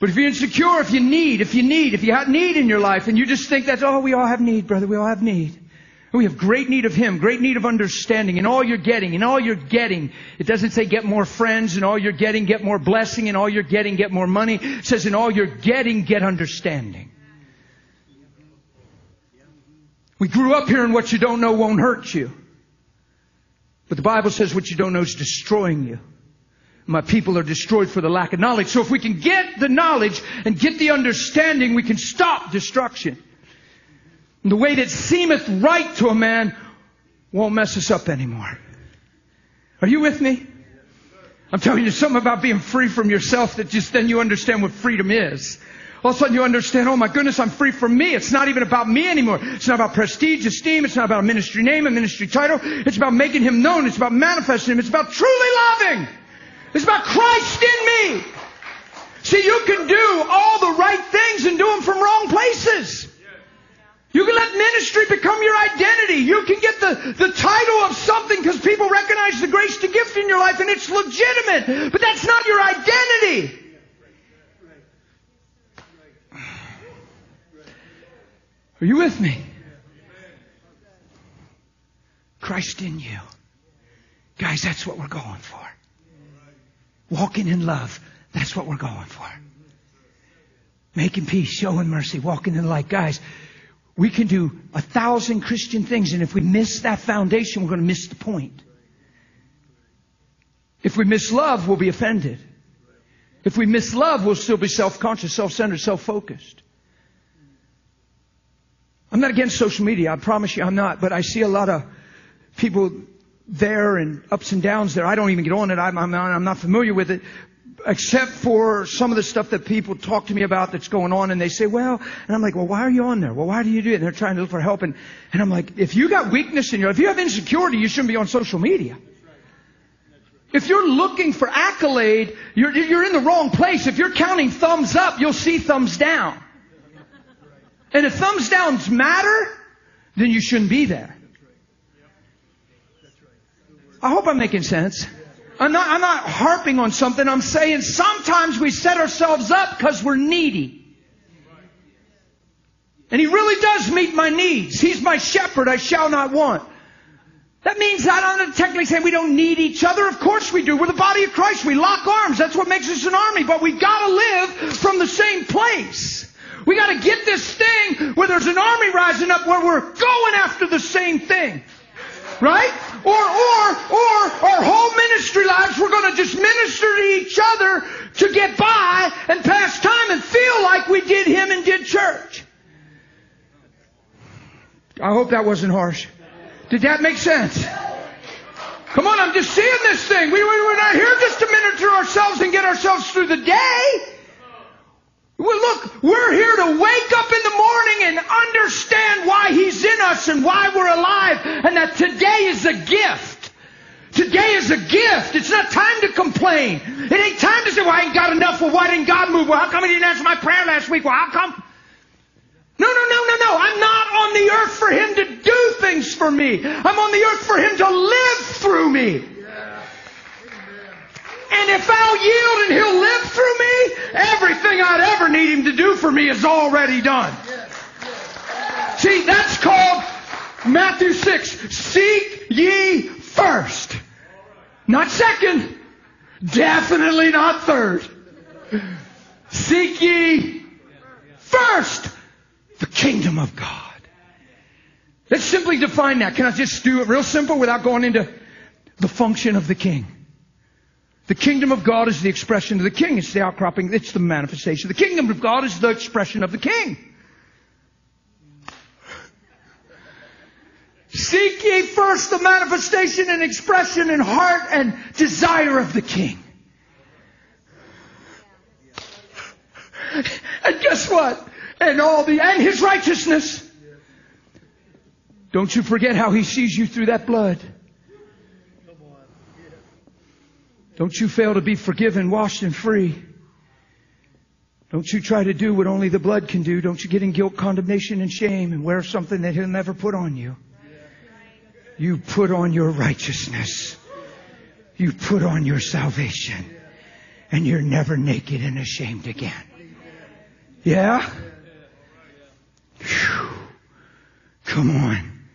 But if you're insecure, if you need, if you need, if you have need in your life and you just think that, oh, we all have need, brother, we all have need. We have great need of Him, great need of understanding and all you're getting, and all you're getting. It doesn't say get more friends, and all you're getting, get more blessing, and all you're getting, get more money. It says in all you're getting, get understanding. We grew up hearing what you don't know won't hurt you. But the Bible says what you don't know is destroying you. My people are destroyed for the lack of knowledge. So if we can get the knowledge and get the understanding, we can stop destruction. And the way that seemeth right to a man won't mess us up anymore. Are you with me? I'm telling you something about being free from yourself that just then you understand what freedom is. All of a sudden you understand, oh my goodness, I'm free from me. It's not even about me anymore. It's not about prestige, esteem. It's not about a ministry name, a ministry title. It's about making Him known. It's about manifesting Him. It's about truly loving. It's about Christ in me. See, you can do all the right things and do them from wrong places. You can let ministry become your identity. You can get the, the title of something because people recognize the grace to gift in your life and it's legitimate. But that's not your identity. Are you with me? Christ in you. Guys, that's what we're going for. Walking in love. That's what we're going for. Making peace, showing mercy, walking in light. Guys, we can do a thousand Christian things, and if we miss that foundation, we're going to miss the point. If we miss love, we'll be offended. If we miss love, we'll still be self-conscious, self-centered, self-focused. I'm not against social media. I promise you I'm not. But I see a lot of people there and ups and downs there. I don't even get on it. I'm, I'm, not, I'm not familiar with it except for some of the stuff that people talk to me about that's going on and they say, well, and I'm like, well, why are you on there? Well, why do you do it? And they're trying to look for help. And, and I'm like, if you got weakness in your, if you have insecurity, you shouldn't be on social media. If you're looking for accolade, you're, you're in the wrong place. If you're counting thumbs up, you'll see thumbs down. And if thumbs downs matter, then you shouldn't be there. I hope I'm making sense. I'm not, I'm not harping on something. I'm saying sometimes we set ourselves up because we're needy. And He really does meet my needs. He's my shepherd. I shall not want. That means I'm not technically saying we don't need each other. Of course we do. We're the body of Christ. We lock arms. That's what makes us an army. But we've gotta live from the same place. We gotta get this thing where there's an army rising up where we're going after the same thing. Right? Or, or, or our whole ministry lives, we're going to just minister to each other to get by and pass time and feel like we did Him and did church. I hope that wasn't harsh. Did that make sense? Come on, I'm just seeing this thing. We, we, we're not here just to minister ourselves and get ourselves through the day. Well, look, we're here to wake up in the morning and understand why He's in us and why we're alive and that today is a gift. Today is a gift. It's not time to complain. It ain't time to say, well, I ain't got enough. Well, why didn't God move? Well, how come He didn't answer my prayer last week? Well, how come? No, no, no, no, no. I'm not on the earth for Him to do things for me. I'm on the earth for Him to live through me. And if I'll yield and He'll live through me, everything I'd ever need Him to do for me is already done. See, that's called Matthew 6. Seek ye first. Not second. Definitely not third. Seek ye first the kingdom of God. Let's simply define that. Can I just do it real simple without going into the function of the king? The kingdom of God is the expression of the king. It's the outcropping, it's the manifestation. The kingdom of God is the expression of the king. Ye first the manifestation and expression and heart and desire of the king. And guess what? And all the, and his righteousness. Don't you forget how he sees you through that blood. Don't you fail to be forgiven, washed, and free. Don't you try to do what only the blood can do. Don't you get in guilt, condemnation, and shame and wear something that He'll never put on you. You put on your righteousness. You put on your salvation. And you're never naked and ashamed again. Yeah? Whew. Come on.